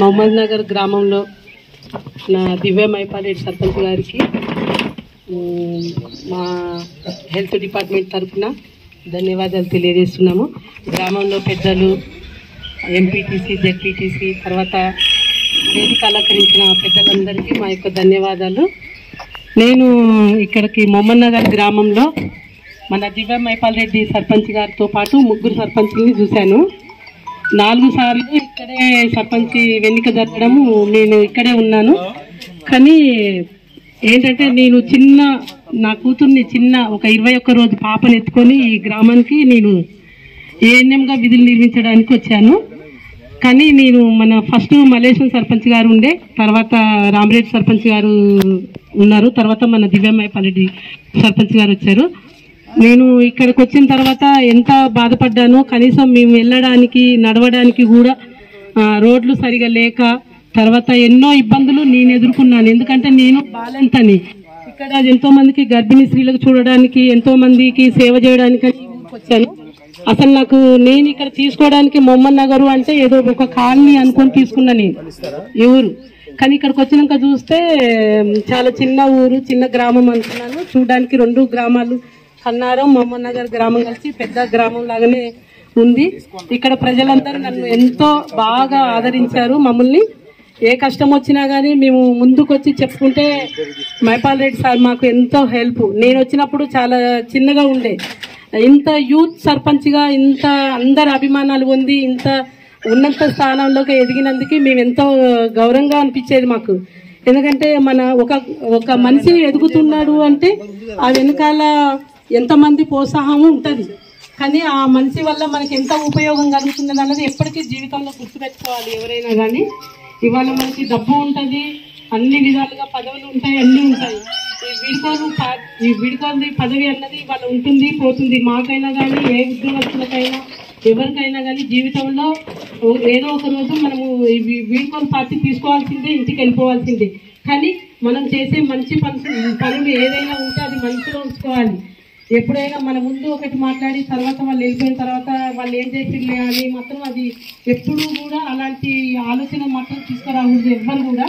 మహమ్మద్ నగర్ గ్రామంలో నా దివ్య మైపాలెడ్డి సర్పంచ్ గారికి మా హెల్త్ డిపార్ట్మెంట్ తరఫున ధన్యవాదాలు తెలియజేస్తున్నాము. గ్రామంలో పెద్దలు ఎంపీటీసీ జెడ్పీటీసీ తర్వాత వేదిక అలంకరించిన పెద్దలందరికీ మా యొక్క ధన్యవాదాలు. నేను ఇక్కడికి మొహమ్మద్ నగర్ గ్రామంలో మన దివ్య మైపాల్ రెడ్డి సర్పంచ్ గారితో పాటు ముగ్గురు సర్పంచ్ని చూశాను. నాలుగు సార్లు ఇక్కడే సర్పంచ్ వెన్నిక జరగడము నేను ఇక్కడే ఉన్నాను. కానీ ఏంటంటే నేను చిన్న నా కూతుర్ని చిన్న ఒక ఇరవై ఒక్క రోజు పాపను ఎత్తుకొని ఈ గ్రామానికి నేను ఏఎన్ఎంగా విధులు నిర్మించడానికి వచ్చాను. కానీ నేను మన ఫస్ట్ మలేషియన్ సర్పంచ్ గారు ఉండే తర్వాత రామరెడ్డి సర్పంచ్ గారు ఉన్నారు తర్వాత మన దివ్యమ్మాయి పల్లెడ్డి సర్పంచ్ గారు వచ్చారు. నేను ఇక్కడికి వచ్చిన తర్వాత ఎంత బాధపడ్డానో కనీసం మేము వెళ్ళడానికి నడవడానికి కూడా రోడ్లు సరిగా లేక తర్వాత ఎన్నో ఇబ్బందులు నేను ఎదుర్కొన్నాను. ఎందుకంటే నేను బాలెంతని. ఇక్కడ ఎంతో మందికి గర్భిణీ స్త్రీలకు చూడడానికి ఎంతో మందికి సేవ చేయడానికి అని ఊరికి వచ్చాను. అసలు నాకు నేను ఇక్కడ తీసుకోవడానికి మొహమ్మద్ నగరు అంటే ఏదో ఒక కాలనీ అనుకొని తీసుకున్నా నేను. ఎవరు కానీ ఇక్కడికి వచ్చినాక చూస్తే చాలా చిన్న ఊరు చిన్న గ్రామం అనుకున్నాను. చూడడానికి రెండు గ్రామాలు కన్నారం మొహమ్మద్ నగర్ గ్రామం కలిసి పెద్ద గ్రామం లాగానే ఉంది. ఇక్కడ ప్రజలందరూ నన్ను ఎంతో బాగా ఆదరించారు మమ్మల్ని. ఏ కష్టం వచ్చినా కానీ మేము ముందుకొచ్చి చెప్పుకుంటే మైపాల్ రెడ్డి సార్ మాకు ఎంతో హెల్ప్. నేను వచ్చినప్పుడు చాలా చిన్నగా ఉండే. ఇంత యూత్ సర్పంచ్గా ఇంత అందరి అభిమానాలు పొంది ఇంత ఉన్నత స్థానంలోకి ఎదిగినందుకు మేము ఎంతో గౌరవంగా అనిపించేది మాకు. ఎందుకంటే మన ఒక ఒక మనిషి ఎదుగుతున్నాడు అంటే ఆ వెనకాల ఎంతమంది ప్రోత్సాహం ఉంటుంది. కానీ ఆ మనిషి వల్ల మనకి ఎంత ఉపయోగం కలుగుతుంది అన్నది ఎప్పటికీ జీవితంలో గుర్తుపెట్టుకోవాలి ఎవరైనా కానీ ఇవాళ మనకి డబ్బు ఉంటుంది అన్ని విధాలుగా పదవులు ఉంటాయి అన్నీ ఉంటాయి. ఈ వీడుకోలు ఈ వీడుకోలు పదవి అన్నది ఇవాళ ఉంటుంది పోతుంది. మాకైనా కానీ ఏ ఉద్యోగస్తులకైనా ఎవరికైనా కానీ జీవితంలో ఏదో ఒక రోజు మనము ఈ వీడుకోని పార్టీ తీసుకోవాల్సిందే ఇంటికి వెళ్ళిపోవాల్సిందే. కానీ మనం చేసే మంచి పనులు పనులు ఏదైనా ఉంటే అది మంచిగా ఉంచుకోవాలి. ఎప్పుడైనా మన ముందు ఒకటి మాట్లాడి తర్వాత వాళ్ళు వెళ్ళిపోయిన తర్వాత వాళ్ళు ఏం చేసిర్లే అని మాత్రం అది ఎప్పుడూ కూడా అలాంటి ఆలోచన మాత్రం తీసుకురాకూడదు ఎవ్వరు కూడా.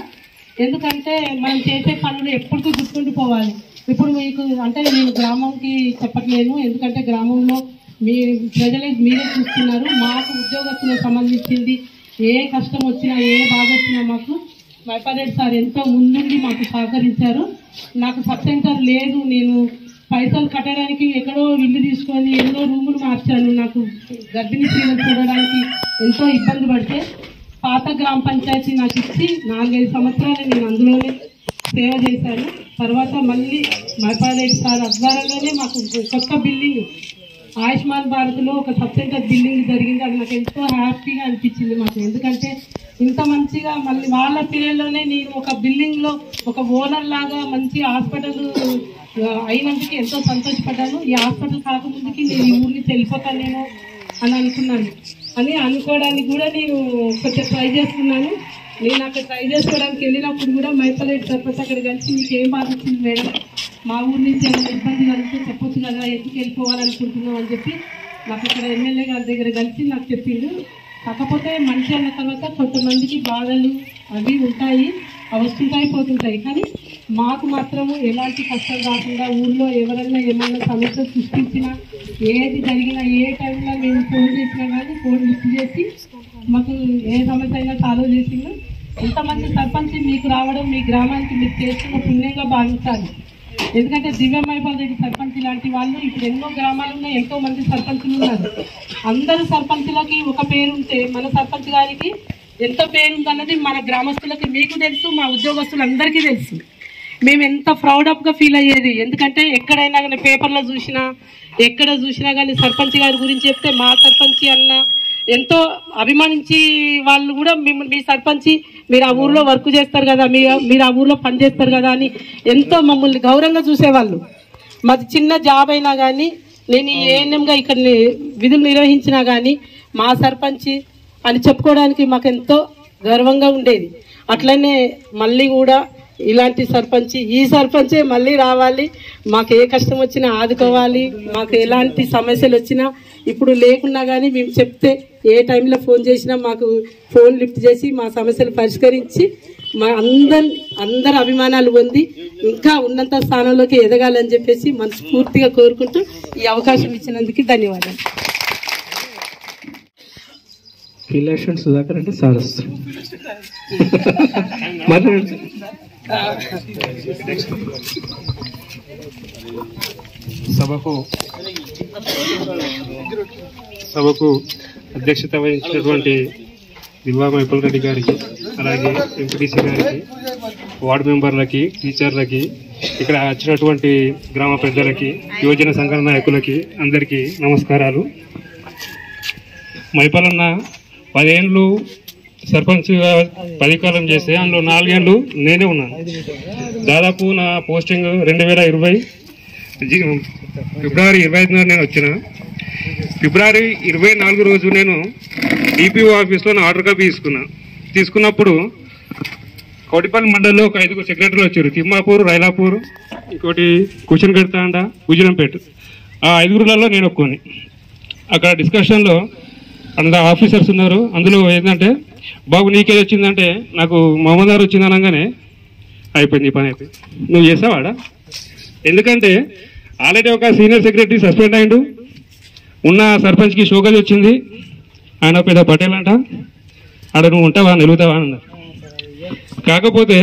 ఎందుకంటే మనం చేసే పనులు ఎప్పటికీ గుర్తుండిపోవాలి ఇప్పుడు మీకు అంటే నేను గ్రామంకి చెప్పట్లేను ఎందుకంటే గ్రామంలో మీ ప్రజలే మీరే చూస్తున్నారు. మాకు ఉద్యోగస్తులకు సంబంధించింది ఏ కష్టం వచ్చినా ఏ బాధ వచ్చినా మాకు వైపారెడ్డి సార్ ఎంతో ముందుండి మాకు సహకరించారు. నాకు సబ్ సెంటర్ లేదు. నేను పైసలు కట్టడానికి ఎక్కడో ఇల్లు తీసుకొని ఎన్నో రూములు మార్చాను నాకు గర్భిణీ స్త్రీలను చూడడానికి ఎంతో ఇబ్బంది పడితే పాత గ్రామ పంచాయతీ నాకు ఇచ్చి నాలుగైదు సంవత్సరాలు నేను అందులోనే సేవ చేశాను. తర్వాత మళ్ళీ మైపారెడ్డి సార్ ఆధ్వర్యంలోనే మాకు కొత్త బిల్డింగ్ ఆయుష్మాన్ భారత్లో ఒక సబ్ సెంటర్ బిల్డింగ్ జరిగింది. అది నాకు ఎంతో హ్యాపీగా అనిపించింది మాకు. ఎందుకంటే ఇంత మంచిగా మళ్ళీ వాళ్ళ పీరియడ్లోనే నేను ఒక బిల్డింగ్లో ఒక ఓనర్ లాగా మంచి హాస్పిటల్ అయినందుకు ఎంతో సంతోషపడ్డాను. ఈ హాస్పిటల్ కాకముందుకి నేను ఈ ఊరిని నుంచి వెళ్ళిపోతానేమో అని అనుకున్నాను. అని అనుకోవడానికి కూడా నేను కొంచెం ట్రై చేస్తున్నాను నేను అక్కడ ట్రై చేసుకోవడానికి వెళ్ళినప్పుడు కూడా మైపల్లెట్ సర్పంచ్ అక్కడ కలిసి మీకు ఏం బాధించింది మేడం? మా ఊరి నుంచి ఏమైనా ఇబ్బంది కలిగితే చెప్పొచ్చు కదా ఎందుకు వెళ్ళిపోవాలనుకుంటున్నాం అని చెప్పి నాకు ఇక్కడ ఎమ్మెల్యే గారి దగ్గర కలిసి నాకు చెప్పిండు. కాకపోతే మనిషి అన్న తర్వాత కొంతమందికి బాధలు అవి ఉంటాయి అవి వస్తుంటాయి పోతుంటాయి. కానీ మాకు మాత్రము ఎలాంటి కష్టం రాకుండా ఊళ్ళో ఎవరైనా ఏమైనా సమస్య సృష్టించినా ఏది జరిగినా ఏ టైంలో మేము ఫోన్ చేసినా కానీ ఫోన్ లిఫ్ట్ చేసి మాకు ఏ సమస్య అయినా సాల్వ్ చేసినా ఎంతమంది సర్పంచ్ మీకు రావడం మీ గ్రామానికి మీరు చేస్తున్న పుణ్యంగా భావించాలి ఎందుకంటే దివ్యమైపాల్ రెడ్డి సర్పంచ్ లాంటి వాళ్ళు ఇప్పుడు ఎన్నో గ్రామాలు ఉన్నాయి ఎంతో మంది సర్పంచులు ఉన్నారు. అందరు సర్పంచులకి ఒక పేరు ఉంటే మన సర్పంచ్ గారికి ఎంత పేరు ఉందన్నది మన గ్రామస్తులకి మీకు తెలుసు మా ఉద్యోగస్తులందరికీ తెలుసు. మేము ఎంత ప్రౌడ్గా ఫీల్ అయ్యేది? ఎందుకంటే ఎక్కడైనా కానీ పేపర్లో చూసినా ఎక్కడ చూసినా కానీ సర్పంచ్ గారి గురించి చెప్తే మా సర్పంచ్ అన్న ఎంతో అభిమానించి వాళ్ళు కూడా మిమ్మల్ని మీ సర్పంచి మీరు ఆ ఊర్లో వర్క్ చేస్తారు కదా మీ మీరు ఆ ఊర్లో పని చేస్తారు కదా అని ఎంతో మమ్మల్ని గౌరవంగా చూసేవాళ్ళు. మాది చిన్న జాబ్ అయినా కానీ నేను ఏఎన్ఎంగా ఇక్కడ విధులు నిర్వహించినా కానీ మా సర్పంచి అని చెప్పుకోవడానికి మాకు ఎంతో గర్వంగా ఉండేది. అట్లనే మళ్ళీ కూడా ఇలాంటి సర్పంచ్ ఈ సర్పంచే మళ్ళీ రావాలి. మాకు ఏ కష్టం వచ్చినా ఆదుకోవాలి. మాకు ఎలాంటి సమస్యలు వచ్చినా ఇప్పుడు లేకున్నా కానీ మేము చెప్తే ఏ టైంలో ఫోన్ చేసినా మాకు ఫోన్ లిఫ్ట్ చేసి మా సమస్యలు పరిష్కరించి మా అందరి అందరి అభిమానాలు పొంది ఇంకా ఉన్నత స్థానంలోకి ఎదగాలని చెప్పేసి మనస్ఫూర్తిగా కోరుకుంటూ ఈ అవకాశం ఇచ్చినందుకు ధన్యవాదాలు. రిలేషన్ సుధాకర్ అంటే సార్ మాట్లాడండి. సభకు సభకు అధ్యక్షత వహించినటువంటి దివ్వా మైపల్ రెడ్డి గారికి అలాగే ఎంపీటీసీ గారికి వార్డు మెంబర్లకి టీచర్లకి ఇక్కడ వచ్చినటువంటి గ్రామ పెద్దలకి యువజన సంఘ నాయకులకి అందరికీ నమస్కారాలు. మైపలన్న పదేళ్ళు సర్పంచ్గా పదికాలం చేస్తే అందులో నాలుగేళ్ళు నేనే ఉన్నాను. దాదాపు నా పోస్టింగ్ రెండు వేల ఇరవై ఫిబ్రవరి ఇరవై ఐదున నేను వచ్చిన. ఫిబ్రవరి ఇరవై నాలుగు రోజు నేను డిపిఓ ఆఫీస్లో నా ఆర్డర్ కాపీ తీసుకున్నా. తీసుకున్నప్పుడు కోటిపల్లి మండలిలో ఒక ఐదుగురు సెక్రటరీలు వచ్చారు. తిమ్మాపూర్ రైలాపూర్ ఇంకోటి కుషన్ గడతాండ గుజరంపేట ఆ ఐదుగురులలో నేను ఒక్కొని. అక్కడ డిస్కషన్లో అంత ఆఫీసర్స్ ఉన్నారు. అందులో ఏంటంటే బాబు నీకేది వచ్చిందంటే నాకు మహమ్మద్ గారు వచ్చింది అనగానే అయిపోయింది ఈ పని అయిపోయింది నువ్వు చేసావాడా? ఎందుకంటే ఆల్రెడీ ఒక సీనియర్ సెక్రటరీ సస్పెండ్ అయిండు. ఉన్న సర్పంచ్కి షోగజ్ వచ్చింది. ఆయన పెద్ద పటేల్ అంట ఆడ నువ్వు ఉంటావా నిలుగుతావా అని అన్నారు. కాకపోతే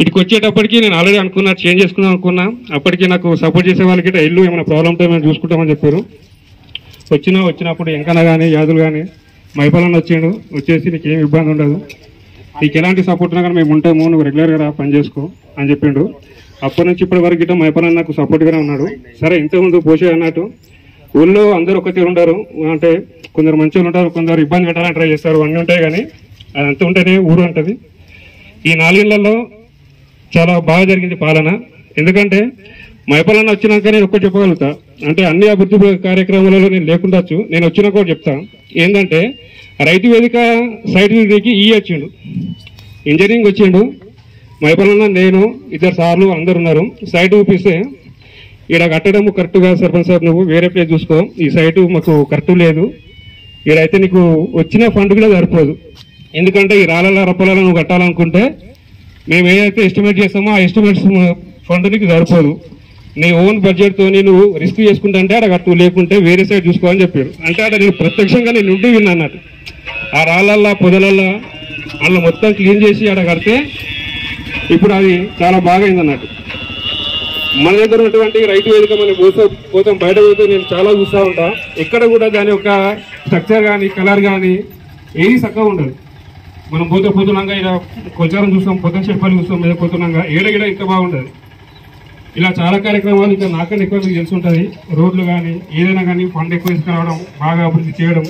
ఇటుకు వచ్చేటప్పటికి నేను ఆల్రెడీ అనుకున్నా చేంజ్ చేసుకుందాం అనుకున్నా. అప్పటికి నాకు సపోర్ట్ చేసే వాళ్ళకి ఇల్లు ఏమైనా ప్రాబ్లం ఉంటే మేము చూసుకుంటామని చెప్పారు. వచ్చినా వచ్చినప్పుడు ఎంకన కానీ యాదులు కానీ మైపాలన్న వచ్చిండు. వచ్చేసి నీకు ఏమి ఇబ్బంది ఉండదు. నీకు ఎలాంటి సపోర్ట్ ఉన్నా కానీ మేము ఉంటాము. నువ్వు రెగ్యులర్గా రా పని చేసుకో అని చెప్పిండు. అప్పటి నుంచి ఇప్పటి వరకు గిట్ట మైపాలన్న నాకు సపోర్ట్గానే ఉన్నాడు. సరే ఇంతకుముందు పోషే అన్నట్టు ఊళ్ళో అందరూ ఒక తీరు ఉంటారు. అంటే కొందరు మంచి ఉంటారు కొందరు ఇబ్బంది పెట్టాలని ట్రై చేస్తారు. అన్నీ ఉంటాయి కానీ అదంతా ఉంటేనే ఊరు ఉంటుంది ఈ నాలుగేళ్ళలో చాలా బాగా జరిగింది పాలన. ఎందుకంటే మైపాలన్న వచ్చినాక నేను ఒక్కటి చెప్పగలుగుతా. అంటే అన్ని అభివృద్ధి కార్యక్రమాలలో నేను లేకుండా నేను వచ్చినా కూడా చెప్తా. ఏంటంటే రైతు వేదిక సైట్ విజిట్కి ఈ వచ్చిండు. ఇంజనీరింగ్ వచ్చిండు. మైపాలన్న నేను ఇద్దరు సార్లు అందరు ఉన్నారు. సైట్ చూపిస్తే ఈడ కట్టడం కరెక్ట్గా సర్పంచ్ సార్ నువ్వు వేరే ప్లేస్ చూసుకో. ఈ సైటు మాకు కరెక్ట్ లేదు. ఈడైతే నీకు వచ్చిన ఫండ్ కూడా సరిపోదు. ఎందుకంటే ఈ రాళ్ళ రప్పలలో నువ్వు కట్టాలనుకుంటే మేము ఏదైతే ఎస్టిమేట్ చేస్తామో ఆ ఎస్టిమేట్స్ ఫండ్ నీకు సరిపోదు. నీ ఓన్ బడ్జెట్తో నువ్వు రిస్క్ చేసుకుంటా అంటే అక్కడ కట్టు లేకుంటే వేరే సైడ్ చూసుకోవాలని చెప్పారు. అంటే అక్కడ నేను ప్రత్యక్షంగా నేను ఉండి విన్నా అన్నట్టు. ఆ రాళ్ళల్లా పొదలల్లా అందులో మొత్తం క్లీన్ చేసి ఆడ కడితే ఇప్పుడు అది చాలా బాగా అయింది అన్నట్టు మన దగ్గర ఉన్నటువంటి రైతు వేదిక మనం పోతే పోతాం బయట పోతే నేను చాలా చూస్తూ ఉంటా. ఎక్కడ కూడా దాని యొక్క స్ట్రక్చర్ కానీ కలర్ కానీ ఏది చక్కగా ఉండదు. మనం పోతే పోతున్నాగా ఇలా కొంచెం చూస్తాం పొద్దున చెప్పాలి చూస్తాం మీద పోతున్నాగా ఏడగిడ ఇంకా బాగుండదు. ఇలా చాలా కార్యక్రమాలు ఇంకా నాకన్నా ఎక్కువ మీకు తెలిసి ఉంటుంది. రోడ్లు కానీ ఏదైనా కానీ ఫండ్ ఎక్కువ తీసుకురావడం బాగా అభివృద్ధి చేయడం.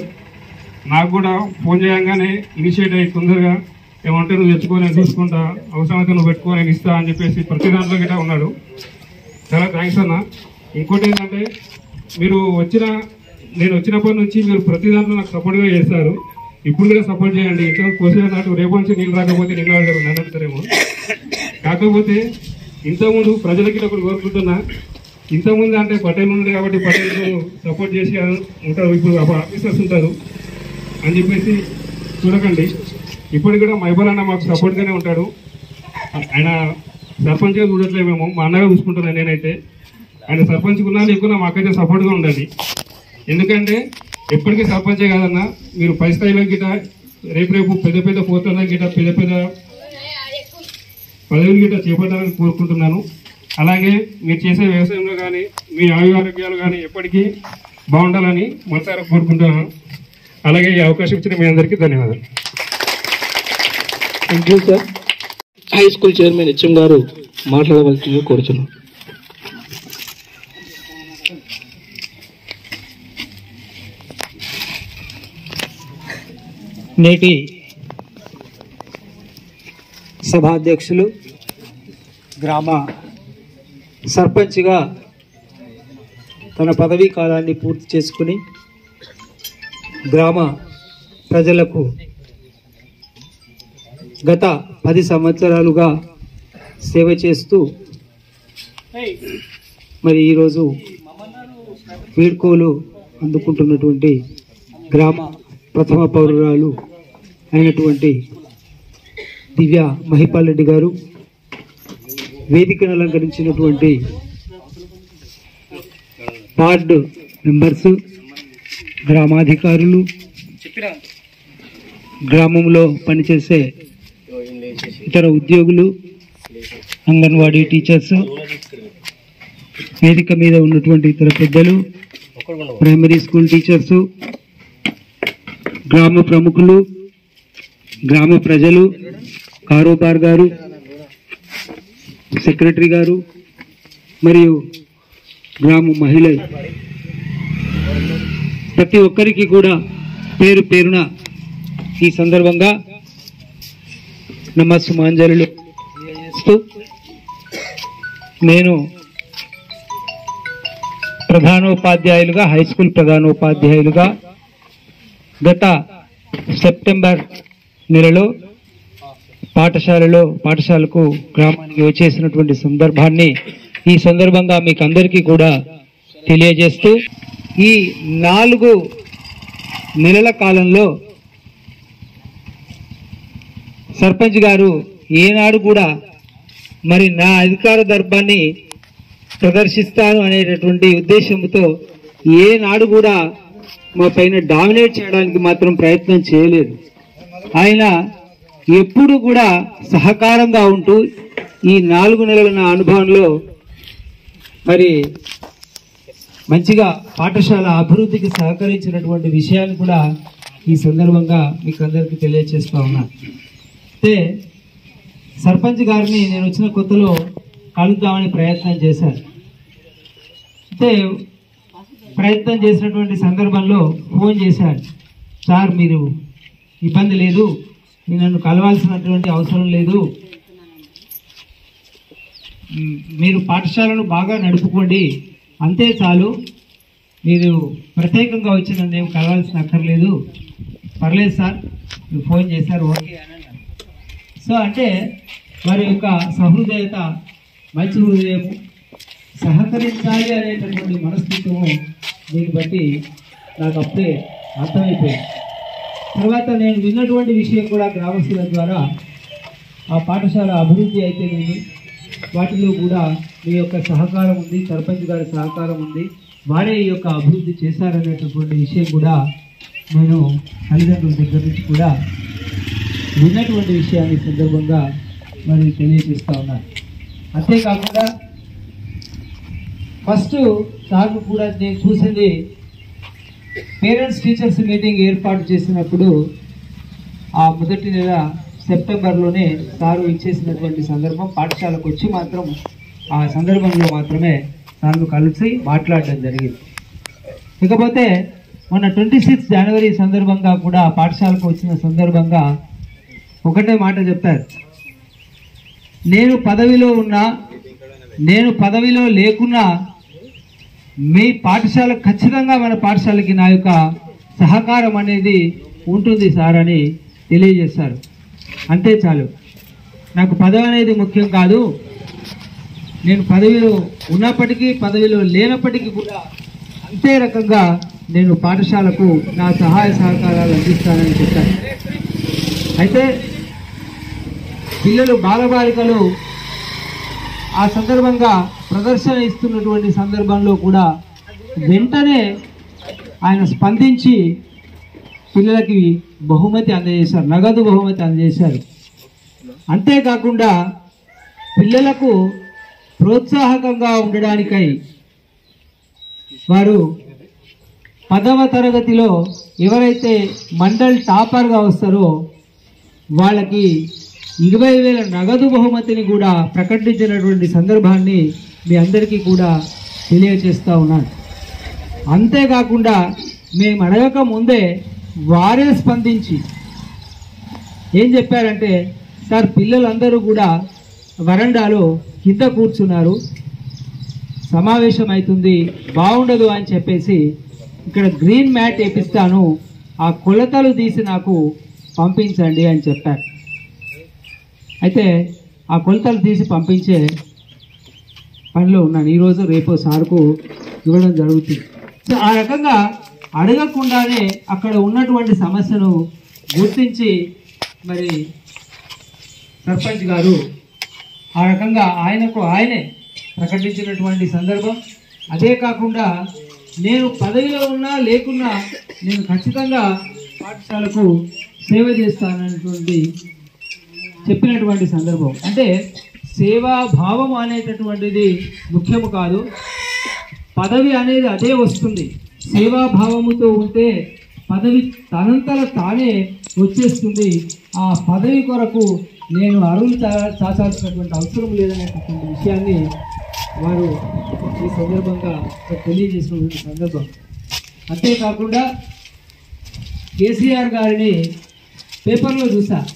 నాకు కూడా ఫోన్ చేయగానే ఇనిషియేట్ అయ్యి తొందరగా ఏమంటే నువ్వు తెచ్చుకో నేను చూసుకుంటా అవసరమైతే నువ్వు పెట్టుకో నేను ఇస్తా అని చెప్పేసి ప్రతి దాంట్లో గిట్ట ఉన్నాడు. చాలా థ్యాంక్స్ అన్న. ఇంకోటి ఏంటంటే మీరు వచ్చిన నేను వచ్చినప్పటి నుంచి మీరు ప్రతి దాంట్లో నాకు సపోర్ట్గా చేస్తారు ఇప్పుడు కూడా సపోర్ట్ చేయండి. ఇంకా కోసే నాటు రేపు నుంచి నీళ్ళు రాకపోతే నిన్న అడగారు నన్ను అడుగుతారేమో కాకపోతే ఇంతకుముందు ప్రజలకి ఒకటి కోరుకుంటున్నా. ఇంతకుముందు అంటే పటేల్ ఉంది కాబట్టి పటేల్ సపోర్ట్ చేసి ఉంటారు. ఇప్పుడు ఆఫీసర్స్ ఉంటారు. అని చెప్పేసి చూడకండి. ఇప్పుడు కూడా మైబల్ అన్న మాకు సపోర్ట్గానే ఉంటాడు. ఆయన సర్పంచ్గా చూడట్లేమేమో మా అన్నగా చూసుకుంటున్నాను నేనైతే. ఆయన సర్పంచ్ ఉన్నా లేకున్నా మాకైతే సపోర్ట్గా ఉండండి. ఎందుకంటే ఎప్పటికీ సర్పంచే కాదన్నా మీరు పై స్థాయిలో గిట రేపు రేపు పెద్ద పెద్ద పోతున్న గిట పెద్ద పెద్ద పదవులు గిట చేపట్టాలని కోరుకుంటున్నాను. అలాగే మీరు చేసే వ్యవసాయంలో కానీ మీ ఆయుర ఆరోగ్యాలు కానీ ఎప్పటికీ బాగుండాలని మనసారా కోరుకుంటున్నాను. అలాగే ఈ అవకాశం ఇచ్చిన మీ అందరికీ ధన్యవాదాలు. Thank you sir high school chairman HM garu మాట్లాడవలసిందిగా కోరుచున్నాం నేటి సభాధ్యక్షులు గ్రామ సర్పంచ్గా తన పదవీ కాలాన్ని పూర్తి చేసుకుని గ్రామ ప్రజలకు గత పది సంవత్సరాలుగా సేవ చేస్తూ మరి ఈరోజు వీడ్కోలు అందుకుంటున్నటువంటి గ్రామ ప్రథమ పౌరురాలు అయినటువంటి దివ్య మహిపాల్ రెడ్డి గారు వేదికను అలంకరించినటువంటి వార్డు మెంబర్స్ గ్రామాధికారులు గ్రామంలో పనిచేసే ఇతర ఉద్యోగులు అంగన్వాడీ టీచర్స్ వేదిక మీద ఉన్నటువంటి ఇతర పెద్దలు ప్రైమరీ స్కూల్ టీచర్స్ గ్రామ ప్రముఖులు గ్రామ ప్రజలు కారోబార్ గారు సెక్రటరీ గారు మరియు గ్రామ మహిళలు. ప్రతి ఒక్కరికి కూడా పేరు పేరున ఈ సందర్భంగా నమస్సుమాంజలు చేస్తూ నేను ప్రధానోపాధ్యాయులుగా హై స్కూల్ ప్రధానోపాధ్యాయులుగా గత సెప్టెంబర్ నెలలో పాఠశాలలో పాఠశాలకు గ్రామానికి వచ్చేసినటువంటి సందర్భాన్ని ఈ సందర్భంగా మీకు అందరికీ కూడా తెలియజేస్తూ ఈ నాలుగు నెలల కాలంలో సర్పంచ్ గారు ఏనాడు కూడా మరి నా అధికార దర్భాన్ని ప్రదర్శిస్తాను అనేటటువంటి ఉద్దేశంతో ఏనాడు కూడా మా పైన డామినేట్ చేయడానికి మాత్రం ప్రయత్నం చేయలేదు. ఆయన ఎప్పుడు కూడా సహకారంగా ఉంటూ ఈ నాలుగు నెలల నా అనుభవంలో మరి మంచిగా పాఠశాల అభివృద్ధికి సహకరించినటువంటి విషయాన్ని కూడా ఈ సందర్భంగా మీకు అందరికీ తెలియజేస్తా ఉన్నా. అయితే సర్పంచ్ గారిని నేను వచ్చిన కొత్తలో కలుద్దామని ప్రయత్నం చేశాను అయితే ప్రయత్నం చేసినటువంటి సందర్భంలో ఫోన్ చేశాడు సార్ మీరు ఇబ్బంది లేదు మీరు నన్ను కలవాల్సినటువంటి అవసరం లేదు. మీరు పాఠశాలను బాగా నడుపుకోండి. అంతే చాలు. మీరు ప్రత్యేకంగా వచ్చి నన్ను ఏం కలవాల్సిన అక్కర్లేదు. పర్లేదు సార్ మీరు ఫోన్ చేశారు ఓకే అని సో అంటే వారి యొక్క సహృదయత మంచి హృదయము సహకరించాలి అనేటటువంటి మనస్తత్వము దీన్ని బట్టి నాకు అప్పుడే అర్థమైపోయింది. తర్వాత నేను విన్నటువంటి విషయం కూడా గ్రామస్తుల ద్వారా ఆ పాఠశాల అభివృద్ధి అయితేనేమి వాటిలో కూడా మీ యొక్క సహకారం ఉంది సర్పంచ్ గారి సహకారం ఉంది. వారే ఈ యొక్క అభివృద్ధి చేశారనేటటువంటి విషయం కూడా నేను తల్లిదండ్రుల దగ్గర నుంచి కూడా ఉన్నటువంటి విషయాన్ని సందర్భంగా మరి తెలియజేస్తూ ఉన్నారు అంతేకాకుండా ఫస్ట్ సార్లు కూడా నేను చూసింది పేరెంట్స్ టీచర్స్ మీటింగ్ ఏర్పాటు చేసినప్పుడు ఆ మొదటి నెల సెప్టెంబర్లోనే సారు ఇచ్చేసినటువంటి సందర్భం పాఠశాలకు వచ్చి మాత్రం ఆ సందర్భంలో మాత్రమే సార్లు కలిసి మాట్లాడడం జరిగింది. ఇకపోతే మొన్న ట్వంటీ సిక్స్ జనవరి సందర్భంగా కూడా పాఠశాలకు వచ్చిన సందర్భంగా ఒకటే మాట చెప్పారు నేను పదవిలో ఉన్నా నేను పదవిలో లేకున్నా మీ పాఠశాల ఖచ్చితంగా మన పాఠశాలకి నా యొక్క సహకారం అనేది ఉంటుంది సార్ అని తెలియజేశారు. అంతే చాలు. నాకు పదవి అనేది ముఖ్యం కాదు. నేను పదవిలో ఉన్నప్పటికీ పదవిలో లేనప్పటికీ కూడా అంతే రకంగా నేను పాఠశాలకు నా సహాయ సహకారాలు అందిస్తానని చెప్పాను అయితే పిల్లలు బాలబాలికలు ఆ సందర్భంగా ప్రదర్శన ఇస్తున్నటువంటి సందర్భంలో కూడా వెంటనే ఆయన స్పందించి పిల్లలకి బహుమతి అందజేశారు నగదు బహుమతి అందజేశారు. అంతేకాకుండా పిల్లలకు ప్రోత్సాహకంగా ఉండడానికై వారు పదవ తరగతిలో ఎవరైతే మండల్ టాపర్గా వస్తారో వాళ్ళకి ఇరవై వేల నగదు బహుమతిని కూడా ప్రకటించినటువంటి సందర్భాన్ని మీ అందరికీ కూడా తెలియజేస్తూ ఉన్నాను. అంతేకాకుండా మేము అడగక ముందే వారే స్పందించి ఏం చెప్పారంటే సార్ పిల్లలందరూ కూడా వరండాలో కింద కూర్చున్నారు. సమావేశం అవుతుంది బాగుండదు అని చెప్పేసి ఇక్కడ గ్రీన్ మ్యాట్ వేపిస్తాను. ఆ కొలతలు తీసి నాకు పంపించండి అని చెప్పారు. అయితే ఆ కొలతలు తీసి పంపించే పనిలో ఉన్నాను. ఈరోజు రేపు సార్కు ఇవ్వడం జరుగుతుంది. సో ఆ రకంగా అడగకుండానే అక్కడ ఉన్నటువంటి సమస్యను గుర్తించి మరి సర్పంచ్ గారు ఆ రకంగా ఆయనకు ఆయనే ప్రకటించినటువంటి సందర్భం. అదే కాకుండా నేను పదవిలో ఉన్నా లేకున్నా నేను ఖచ్చితంగా పాఠశాలకు సేవ చేస్తానన్నటువంటి చెప్పినటువంటి సందర్భం. అంటే సేవా భావం అనేటటువంటిది ముఖ్యము కాదు. పదవి అనేది అదే వస్తుంది. సేవాభావముతో ఉంటే పదవి తనంతర తానే వచ్చేస్తుంది. ఆ పదవి కొరకు నేను అరువులు చాచాల్సినటువంటి అవసరం లేదనేటటువంటి విషయాన్ని వారు ఈ సందర్భంగా తెలియజేసినటువంటి సందర్భం. అంతేకాకుండా కేసీఆర్ గారిని పేపర్లో చూసా.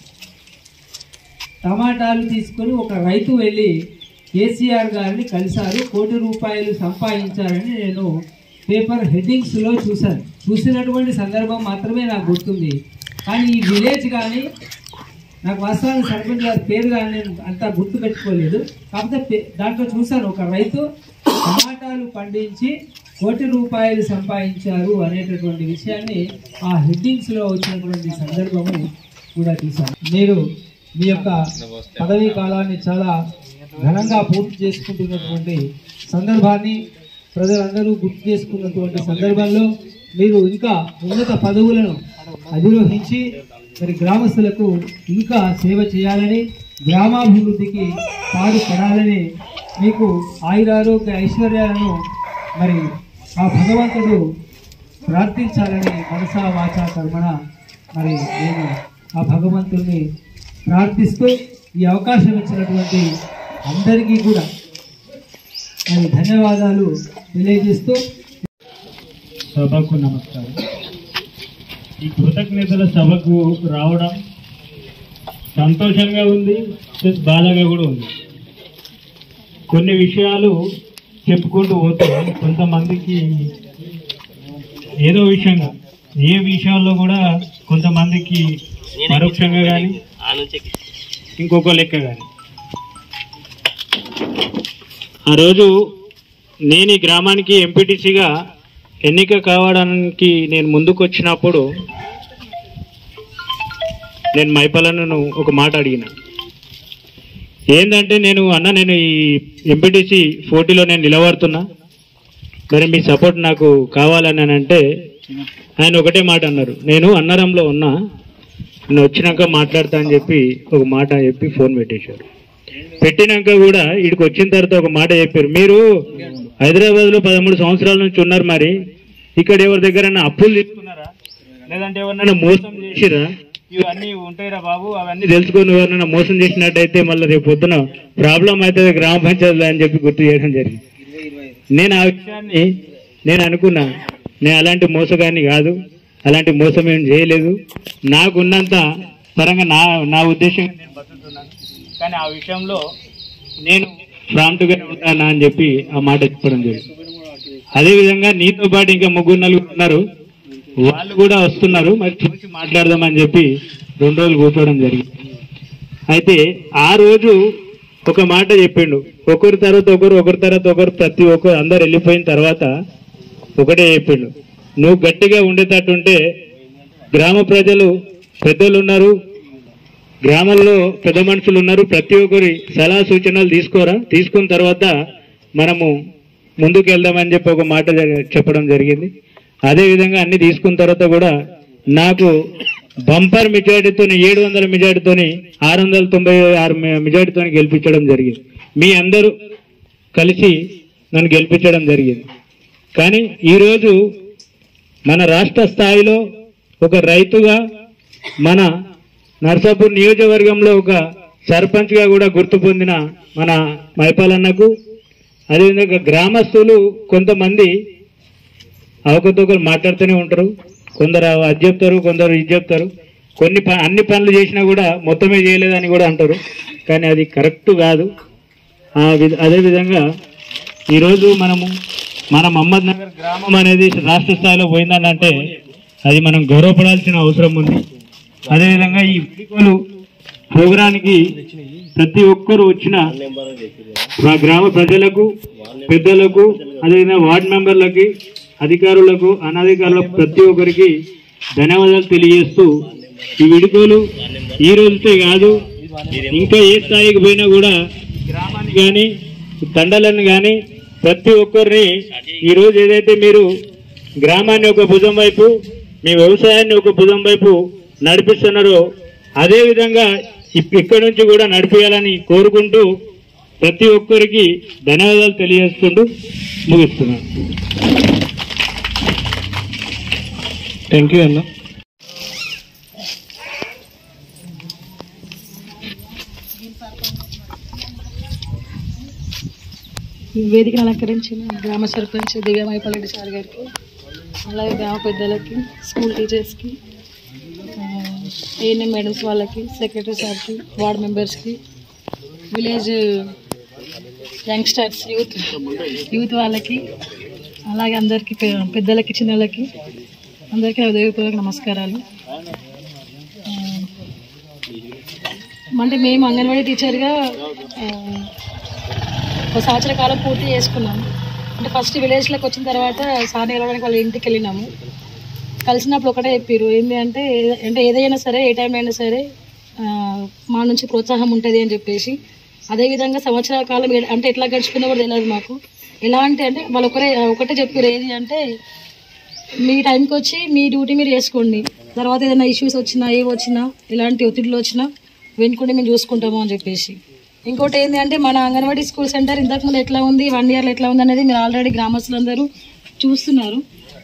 టమాటాలు తీసుకొని ఒక రైతు వెళ్ళి కేసీఆర్ గారిని కలిశారు. కోటి రూపాయలు సంపాదించారని నేను పేపర్ హెడ్డింగ్స్లో చూశాను. చూసినటువంటి సందర్భం మాత్రమే నాకు గుర్తుంది. కానీ ఈ విలేజ్ కానీ నాకు వాస్తవానికి సర్పంచ్ గారి పేరు కానీ నేను అంతా గుర్తు పెట్టుకోలేదు. కాకపోతే పే- దాంట్లో చూశాను ఒక రైతు టమాటాలు పండించి కోటి రూపాయలు సంపాదించారు అనేటటువంటి విషయాన్ని ఆ హెడ్డింగ్స్లో వచ్చినటువంటి సందర్భము కూడా చూశాను. మీరు మీ యొక్క పదవీ కాలాన్ని చాలా ఘనంగా పూర్తి చేసుకుంటున్నటువంటి సందర్భాన్ని ప్రజలందరూ గుర్తు చేసుకున్నటువంటి సందర్భంలో మీరు ఇంకా ఉన్నత పదవులను అధిరోహించి మరి గ్రామస్తులకు ఇంకా సేవ చేయాలని గ్రామాభివృద్ధికి పాటుపడాలని మీకు ఆయురారోగ్య ఐశ్వర్యాలను మరి ఆ భగవంతుడు ప్రార్థించాలని మనసా వాచా కర్మణ మరి నేను ఆ భగవంతుడిని ప్రార్థిస్తూ ఈ అవకాశం ఇచ్చినటువంటి అందరికీ కూడా మరి ధన్యవాదాలు తెలియజేస్తూ సభకు నమస్కారం. ఈ కృతజ్ఞతల సభకు రావడం సంతోషంగా ఉంది ప్లస్ బాధగా కూడా ఉంది. కొన్ని విషయాలు చెప్పుకుంటూ పోతే కొంతమందికి ఏదో విషయంగా ఏ విషయాల్లో కూడా కొంతమందికి పరోక్షంగా కానీ ఇంకొక లెక్క కానీ ఆ రోజు నేను ఈ గ్రామానికి ఎంపీటీసీగా ఎన్నిక కావడానికి నేను ముందుకు వచ్చినప్పుడు నేను మైపలను ఒక మాట అడిగిన. ఏంటంటే నేను అన్న నేను ఈ ఎంపీటీసీ పోటీలో నేను నిలబడుతున్నా. మరి మీ సపోర్ట్ నాకు కావాలని అంటే ఆయన ఒకటే మాట అన్నారు. నేను అన్నారంలో ఉన్నా. నేను వచ్చినాక మాట్లాడతా అని చెప్పి ఒక మాట చెప్పి ఫోన్ పెట్టేశారు. పెట్టినాక కూడా ఇక్కడికి వచ్చిన తర్వాత ఒక మాట చెప్పారు. మీరు హైదరాబాద్లో పదమూడు సంవత్సరాల నుంచి ఉన్నారు మరి. ఇక్కడ ఎవరి దగ్గర అప్పులు తీసుకున్నారా? లేదంటే ఎవరినైనా మోసం చేసిరా? ఇవన్నీ ఉంటాయిరా బాబు అవన్నీ తెలుసుకొని ఎవరినైనా మోసం చేసినట్టయితే మళ్ళీ రేపు పొద్దున ప్రాబ్లం అవుతుంది గ్రామ పంచాయతీలో అని చెప్పి గుర్తు చేయడం జరిగింది. నేను ఆ విషయాన్ని నేను అనుకున్నా. నేను అలాంటి మోసగాన్ని కాదు. అలాంటి మోసం ఏం చేయలేదు. నాకున్నంత పరంగా నా నా ఉద్దేశంగా నేను బతుకుతున్నాను. కానీ ఆ విషయంలో నేను ప్రాంప్ట్గా ఉంటానా అని చెప్పి ఆ మాట చెప్పడం జరిగింది. అదేవిధంగా నీతో పాటు ఇంకా ముగ్గురు నలుగురు ఉన్నారు. వాళ్ళు కూడా వస్తున్నారు. మరి చూసి మాట్లాడదామని చెప్పి రెండు రోజులు కూర్చోవడం జరిగింది. అయితే ఆ రోజు ఒక మాట చెప్పిండు. ఒకరి తర్వాత ఒకరు ఒకరి తర్వాత ఒకరు ప్రతి ఒక్కరు అందరు వెళ్ళిపోయిన తర్వాత ఒకటే చెప్పిండు. నువ్వు గట్టిగా ఉండేటట్టుంటే గ్రామ ప్రజలు పెద్దలు ఉన్నారు గ్రామంలో పెద్ద మనుషులు ఉన్నారు ప్రతి ఒక్కరి సలహా సూచనలు తీసుకోరా? తీసుకున్న తర్వాత మనము ముందుకు వెళ్దామని చెప్పి ఒక మాట చెప్పడం జరిగింది. అదే విధంగా అన్ని తీసుకున్న తర్వాత కూడా నాకు బంపర్ మెజార్టీతో ఏడు వందల మెజార్టీతో ఆరు వందల తొంభై ఆరు మెజారిటీతో గెలిపించడం జరిగింది. మీ అందరూ కలిసి నన్ను గెలిపించడం జరిగింది. కానీ ఈరోజు మన రాష్ట్ర స్థాయిలో ఒక రైతుగా మన నర్సాపూర్ నియోజకవర్గంలో ఒక సర్పంచ్గా కూడా గుర్తు పొందిన మన మైపాలన్నకు అదేవిధంగా గ్రామస్తులు కొంతమంది అవకతవకలు మాట్లాడుతూనే ఉంటారు. కొందరు అది చెప్తారు కొందరు ఇది చెప్తారు. కొన్ని ప- అన్ని పనులు చేసినా కూడా మొత్తమే చేయలేదని కూడా అంటారు. కానీ అది కరెక్ట్ కాదు. అదేవిధంగా ఈరోజు మనము మన మహమ్మద్ నగర్ గ్రామం అనేది రాష్ట్ర స్థాయిలో పోయిందని అంటే అది మనం గౌరవపడాల్సిన అవసరం ఉంది. అదేవిధంగా ఈ వీడ్కోలు ప్రోగ్రానికి ప్రతి ఒక్కరు వచ్చిన మా గ్రామ ప్రజలకు పెద్దలకు అదేవిధంగా వార్డు మెంబర్లకి అధికారులకు అనధికారులకు ప్రతి ఒక్కరికి ధన్యవాదాలు తెలియజేస్తూ ఈ విడుకోలు ఈ రోజుతో కాదు ఇంకా ఏ స్థాయికి పోయినా కూడా గ్రామాన్ని కానీ తండలను కానీ ప్రతి ఒక్కరిని ఈరోజు ఏదైతే మీరు గ్రామాన్ని ఒక భుజం వైపు మీ వ్యవసాయాన్ని ఒక భుజం వైపు నడిపిస్తున్నారో అదేవిధంగా ఇక్కడి నుంచి కూడా నడిపించాలని కోరుకుంటూ ప్రతి ఒక్కరికి ధన్యవాదాలు తెలియజేసుకుంటూ ముగిస్తున్నాను. థ్యాంక్ యూ అన్న. వేదికను అలంకరించిన గ్రామ సర్పంచ్ దివ్యమైపల్లి సార్ గారికి అలాగే గ్రామ పెద్దలకి స్కూల్ టీచర్స్కి ఏఎన్ఎం మేడమ్స్ వాళ్ళకి సెక్రటరీ సార్కి వార్డ్ మెంబర్స్కి విలేజ్ యంగ్స్టర్స్ యూత్ యూత్ వాళ్ళకి అలాగే అందరికీ పెద్దలకి చిన్నలకి అందరికీ నా ఉదయపూర్వక నమస్కారాలు. అంటే మేము అంగన్వాడీ టీచర్గా ఒక సంవత్సర కాలం పూర్తి చేసుకున్నాము అంటే ఫస్ట్ విలేజ్లోకి వచ్చిన తర్వాత సార్ నిలవడానికి వాళ్ళ ఇంటికి వెళ్ళినాము. కలిసినప్పుడు ఒకటే చెప్పారు ఏంటి అంటే అంటే ఏదైనా సరే ఏ టైం అయినా సరే మా నుంచి ప్రోత్సాహం ఉంటుంది అని చెప్పేసి. అదేవిధంగా సంవత్సరాల కాలం అంటే ఎట్లా గడిచిపోయిందో కూడా తెలియదు మాకు. ఎలా అంటే అంటే వాళ్ళు ఒకరే ఒకటే చెప్పారు ఏది అంటే మీ టైంకి వచ్చి మీ డ్యూటీ మీరు చేసుకోండి. తర్వాత ఏదైనా ఇష్యూస్ వచ్చినా ఏ వచ్చినా ఎలాంటి ఒత్తిడిలు వచ్చినా వెనుకుంటే మేము చూసుకుంటాము అని చెప్పేసి. ఇంకోటి ఏంటి అంటే మన అంగన్వాడీ స్కూల్ సెంటర్ ఇంతకుముందు ఎట్లా ఉంది వన్ ఇయర్లో ఎట్లా ఉంది అనేది మీరు ఆల్రెడీ గ్రామస్తులందరూ చూస్తున్నారు.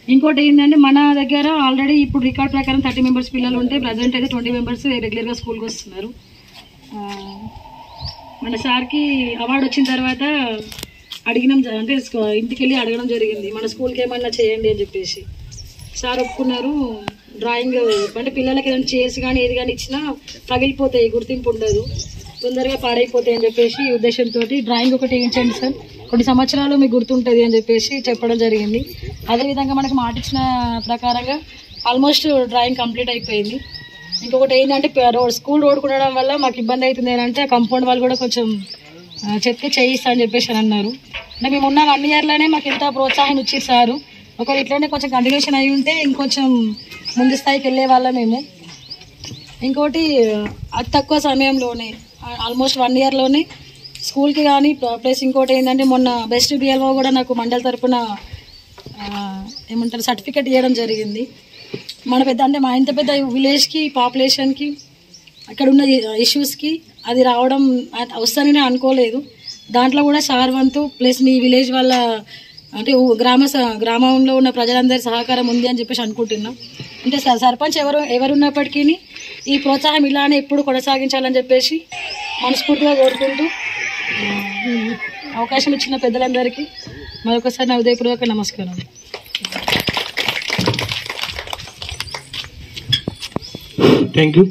ఇంకోటి ఏంటంటే మన దగ్గర ఆల్రెడీ ఇప్పుడు రికార్డ్ ప్రకారం థర్టీ మెంబర్స్ పిల్లలు ఉంటే ప్రజెంట్ అయితే ట్వంటీ మెంబర్స్ రెగ్యులర్గా స్కూల్కి వస్తున్నారు. మన సార్కి అవార్డు వచ్చిన తర్వాత అడిగినాం జ- అంటే ఇంటికి వెళ్ళి అడగడం జరిగింది. మన స్కూల్కి ఏమన్నా చేయండి అని చెప్పేసి. సార్ ఒప్పుకున్నారు. డ్రాయింగ్ అంటే పిల్లలకి ఏదైనా చైర్స్ కానీ ఏది కానీ ఇచ్చినా పగిలిపోతాయి గుర్తింపు ఉండదు. తొందరగా పాడైపోతాయి అని చెప్పేసి ఈ ఉద్దేశంతో డ్రాయింగ్ ఒకటి వేయించండి సార్. కొన్ని సంవత్సరాలు మీకు గుర్తుంటుంది అని చెప్పేసి చెప్పడం జరిగింది. అదేవిధంగా మనకు మాట ఇచ్చిన ప్రకారంగా ఆల్మోస్ట్ డ్రాయింగ్ కంప్లీట్ అయిపోయింది. ఇంకొకటి ఏంటంటే రోడ్ స్కూల్ రోడ్ ఉండడం వల్ల మాకు ఇబ్బంది అవుతుంది ఏంటంటే కంపౌండ్ వాళ్ళు కూడా కొంచెం చెప్తే చేయిస్తా అని చెప్పేసి అని అన్నారు. అంటే మేము ఉన్న వన్ ఇయర్లోనే మాకు ఇంత ప్రోత్సాహం ఇచ్చి సారు. ఒకవేళ ఇట్లనే కొంచెం కంటిన్యూషన్ అయి ఉంటే ఇంకొంచెం ముందు స్థాయికి వెళ్ళే వాళ్ళం మేము. ఇంకోటి అతి తక్కువ సమయంలోనే ఆల్మోస్ట్ వన్ ఇయర్లోనే స్కూల్కి కానీ ప్లస్ ఇంకోటి ఏంటంటే మొన్న బెస్ట్ బిఎల్ఓ కూడా నాకు మండలి తరఫున ఏమంటారు సర్టిఫికేట్ ఇవ్వడం జరిగింది. మన పెద్ద అంటే మా ఇంత పెద్ద విలేజ్కి పాపులేషన్కి అక్కడ ఉన్న ఇష్యూస్కి అది రావడం వస్తానని నేను అనుకోలేదు. దాంట్లో కూడా సార్ వంతు ప్లస్ మీ విలేజ్ వాళ్ళ అంటే గ్రామ గ్రామంలో ఉన్న ప్రజలందరి సహకారం ఉంది అని చెప్పేసి అనుకుంటున్నాం. అంటే స- సర్పంచ్ ఎవరు ఎవరున్నప్పటికీ ఈ ప్రోత్సాహం ఇలానే ఎప్పుడు కొనసాగించాలని చెప్పేసి మనస్ఫూర్తిగా కోరుకుంటూ అవకాశం ఇచ్చిన పెద్దలందరికీ మరొకసారి నా ఉదయపూర్వక నమస్కారం. థ్యాంక్ యూ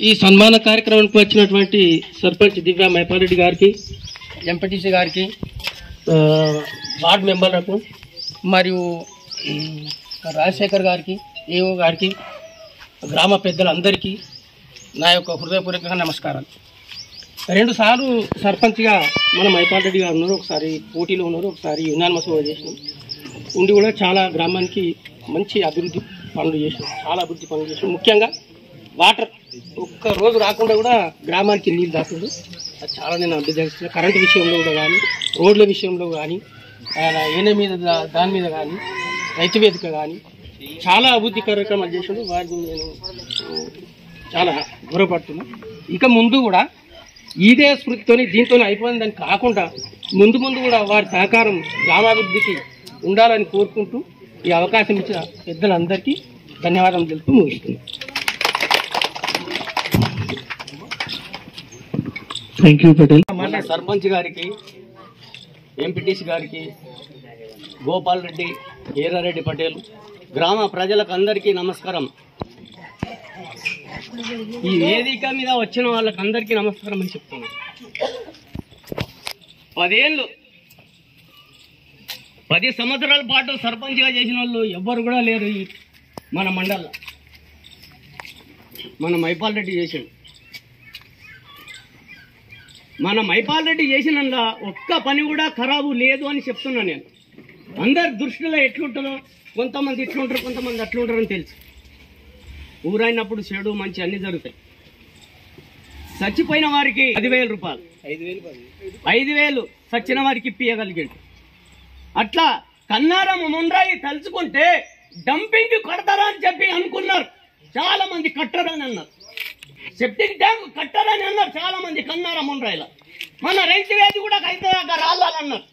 ఈ సన్మాన కార్యక్రమానికి వచ్చినటువంటి సర్పంచ్ దివ్య మైపారెడ్డి గారికి ఎంపీటీసీ గారికి ఆ, వార్డు మెంబర్లకు మరియు రాజశేఖర్ గారికి ఏఓ గారికి గ్రామ పెద్దలందరికీ నా యొక్క హృదయపూర్వకంగా నమస్కారాలు. రెండుసార్లు సర్పంచ్గా మన మైపారెడ్డి గారు ఉన్నారు. ఒకసారి పోటీలో ఉన్నారు. ఒకసారి యునానిమస్ చేసినాం. ఉండి కూడా చాలా గ్రామానికి మంచి అభివృద్ధి పనులు చేసాం చాలా అభివృద్ధి పనులు చేసాం ముఖ్యంగా వాటర్ ఒక్క రోజు రాకుండా కూడా గ్రామానికి నీళ్ళు దాకుండా అది చాలా నేను అభ్యర్థిస్తున్నాను కరెంటు విషయంలో కూడా కానీ రోడ్ల విషయంలో కానీ ఏన మీద దా- దాని మీద కానీ రైతు వేదిక కానీ చాలా అభివృద్ధి కార్యక్రమాలు చేసాడు వారిని నేను చాలా గౌరవపడుతున్నా ఇక ముందు కూడా ఇదే స్ఫూర్తితోని దీంతో అయిపోయిందని కాకుండా ముందు ముందు కూడా వారి సహకారం గ్రామాభివృద్ధికి ఉండాలని కోరుకుంటూ ఈ అవకాశం ఇచ్చిన పెద్దలందరికీ ధన్యవాదాలు తెలుపుతూ ముగిస్తున్నాను. థ్యాంక్ యూ పటేల్ మన సర్పంచ్ గారికి ఎంపీటీసీ గారికి గోపాల్ రెడ్డి ఈరారెడ్డి పటేల్ గ్రామ ప్రజలకు అందరికీ నమస్కారం. ఈ వేదిక మీద వచ్చిన వాళ్ళకి అందరికీ నమస్కారం అని చెప్తున్నాను. పదేళ్ళు పది సంవత్సరాల పాటు సర్పంచ్గా చేసిన వాళ్ళు ఎవ్వరు కూడా లేరు ఈ మన మండల్లో. మన మైపాల్ రెడ్డి చేసాడు. మన మైపాల్ రెడ్డి చేసిన ఒక్క పని కూడా ఖరాబు లేదు అని చెప్తున్నా నేను. అందరి దృష్టిలో ఎట్లుంటుందో కొంతమంది ఇట్లుంటారు కొంతమంది అట్లుంటారని తెలుసు. ఊరైనప్పుడు చెడు మంచి అన్ని జరుగుతాయి. చచ్చిపోయిన వారికి పదివేల రూపాయలు. ఐదు వేలు చచ్చిన వారికి ఇప్పియగలిగాడు. అట్లా కన్నారం ముండ్రాయి తలుచుకుంటే డంపింగ్ కడతారా అని చెప్పి అనుకున్నారు. చాలా మంది కట్టరని అన్నారు. సెప్టిక్ ట్యాంక్ కట్టారని అన్నారు చాలా మంది కన్నారా మున్రాయిలో మన రెంట్ వేది కూడా అయితే దాకా రాళ్ళన్నారు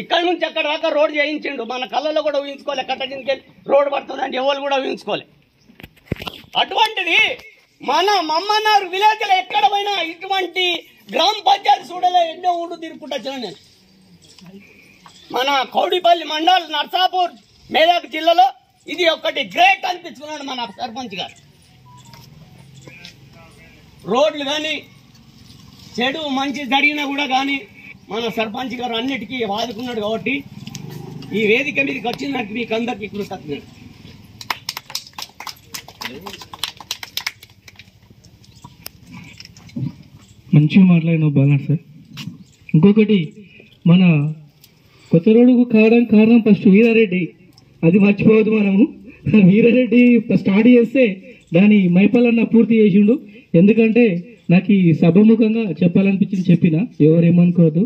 ఇక్కడ నుంచి అక్కడ దాకా రోడ్ చేయించిండు. మన కళ్ళలో కూడా ఊహించుకోలే కట్ట రోడ్ రోడ్ అంటే ఎవరు కూడా ఊహించుకోలే. అటువంటిది మన మమ్మనారు విలేజ్లో ఎక్కడ పోయినా ఇటువంటి గ్రామ పంచాయతీ చూడలే ఎన్నో ఊళ్ళు తిరుగుకుంటా వచ్చిన నేను. మన కౌడిపల్లి మండల్ నర్సాపూర్ మేదక్ జిల్లాలో ఇది ఒకటి గ్రేట్ అనిపించుకున్నాడు మన సర్పంచ్ గారు. రోడ్లు కానీ చెడు మంచి జరిగినా కూడా కానీ మన సర్పంచ్ గారు అన్నిటికీ వాదుకున్నాడు కాబట్టి ఈ వేదిక మీదకి వచ్చిందంటే మీకు అందరికీ కృతజ్ఞత మంచిగా మాట్లాడినావు బాలన్ సార్. ఇంకొకటి మన కొత్త రోడ్డుకు కావడం కారణం ఫస్ట్ వీరారెడ్డి. అది మర్చిపోవద్దు మనము. వీరారెడ్డి స్టార్ట్ చేస్తే దాని మైపల్లన్న పూర్తి చేసిండు. ఎందుకంటే నాకు ఈ సభముఖంగా చెప్పాలనిపించింది చెప్పిన ఎవరేమనుకోవద్దు.